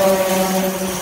Amen.